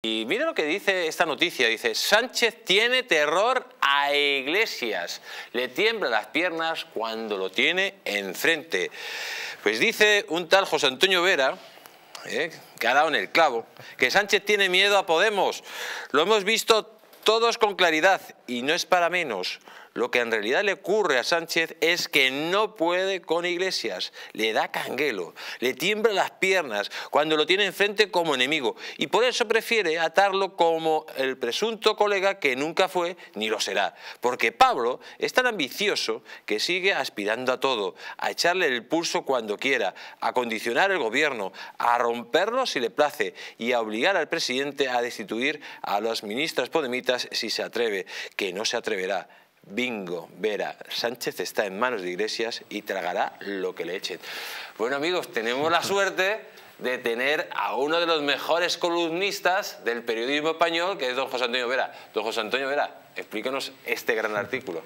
Y mira lo que dice esta noticia, dice, Sánchez tiene terror a Iglesias, le tiembla las piernas cuando lo tiene enfrente. Pues dice un tal José Antonio Vera, eh, que ha dado en el clavo, que Sánchez tiene miedo a Podemos. Lo hemos visto todos con claridad y no es para menos. Lo que en realidad le ocurre a Sánchez es que no puede con Iglesias, le da canguelo, le tiembla las piernas cuando lo tiene enfrente como enemigo y por eso prefiere atarlo como el presunto colega que nunca fue ni lo será. Porque Pablo es tan ambicioso que sigue aspirando a todo, a echarle el pulso cuando quiera, a condicionar el gobierno, a romperlo si le place y a obligar al presidente a destituir a los ministros podemitas si se atreve, que no se atreverá. Bingo, Vera, Sánchez está en manos de Iglesias y tragará lo que le echen. Bueno amigos, tenemos la suerte de tener a uno de los mejores columnistas del periodismo español, que es don José Antonio Vera. Don José Antonio Vera, explícanos este gran artículo.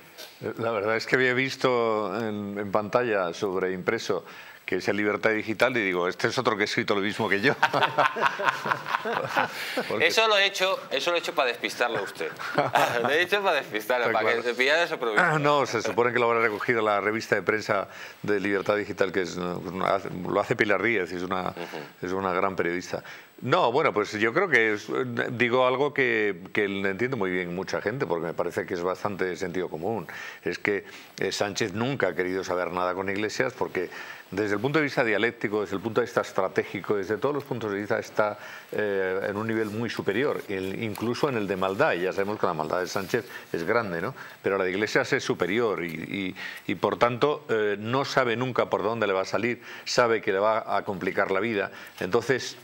La verdad es que había visto en, en pantalla sobre impreso que es el Libertad Digital, y digo, este es otro que ha escrito lo mismo que yo. Eso lo he hecho, eso lo he hecho para despistarlo a usted. lo he hecho para despistarlo, para que se pillara eso ah, No, se supone que lo habrá recogido la revista de prensa de Libertad Digital, que es lo hace Pilar Díaz, es una, es una gran periodista. No, bueno, pues yo creo que digo algo que, que entiendo muy bien mucha gente, porque me parece que es bastante sentido común. Es que eh, Sánchez nunca ha querido saber nada con Iglesias porque desde el punto de vista dialéctico, desde el punto de vista estratégico, desde todos los puntos de vista está eh, en un nivel muy superior, incluso en el de maldad. Ya sabemos que la maldad de Sánchez es grande, ¿no? Pero la de Iglesias es superior y, por tanto eh, no sabe nunca por dónde le va a salir, sabe que le va a complicar la vida. Entonces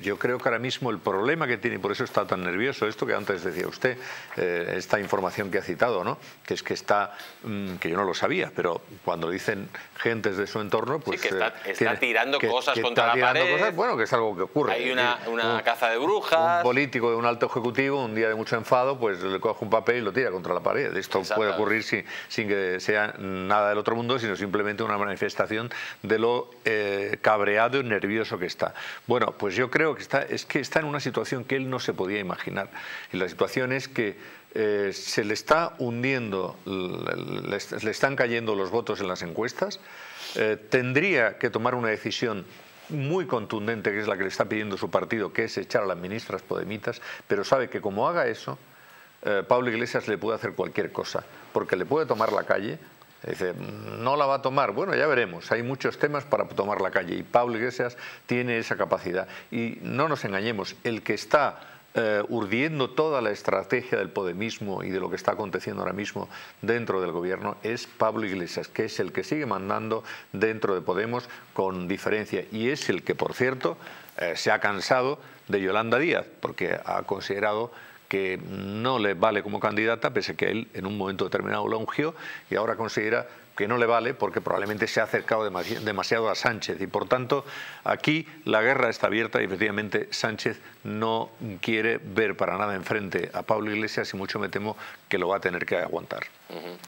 yo creo que ahora mismo el problema que tiene, y por eso está tan nervioso, esto que antes decía usted, eh, esta información que ha citado, ¿no? que es que está, mm, que yo no lo sabía, pero cuando dicen gentes de su entorno, pues... Sí, que está, eh, tirando cosas contra la pared. bueno, que es algo que ocurre. Hay una, una caza de brujas. Un político de un alto ejecutivo, un día de mucho enfado, pues le coge un papel y lo tira contra la pared. Esto puede ocurrir sin, sin, que sea nada del otro mundo, sino simplemente una manifestación de lo eh, cabreado y nervioso que está. Bueno, pues yo creo que es que está en una situación que él no se podía imaginar. Y la situación es que eh, se le está hundiendo, le, están cayendo los votos en las encuestas, eh, tendría que tomar una decisión muy contundente, que es la que le está pidiendo su partido, que es echar a las ministras podemitas, pero sabe que como haga eso, eh, Pablo Iglesias le puede hacer cualquier cosa, porque le puede tomar la calle, Dice, no la va a tomar. Bueno, ya veremos. Hay muchos temas para tomar la calle y Pablo Iglesias tiene esa capacidad. Y no nos engañemos, el que está eh, urdiendo toda la estrategia del podemismo y de lo que está aconteciendo ahora mismo dentro del gobierno es Pablo Iglesias, que es el que sigue mandando dentro de Podemos con diferencia. Y es el que, por cierto, eh, se ha cansado de Yolanda Díaz, porque ha considerado que no le vale como candidata, pese a que él en un momento determinado la ungió y ahora considera que no le vale porque probablemente se ha acercado demasiado a Sánchez y por tanto aquí la guerra está abierta y efectivamente Sánchez no quiere ver para nada enfrente a Pablo Iglesias y mucho me temo que lo va a tener que aguantar.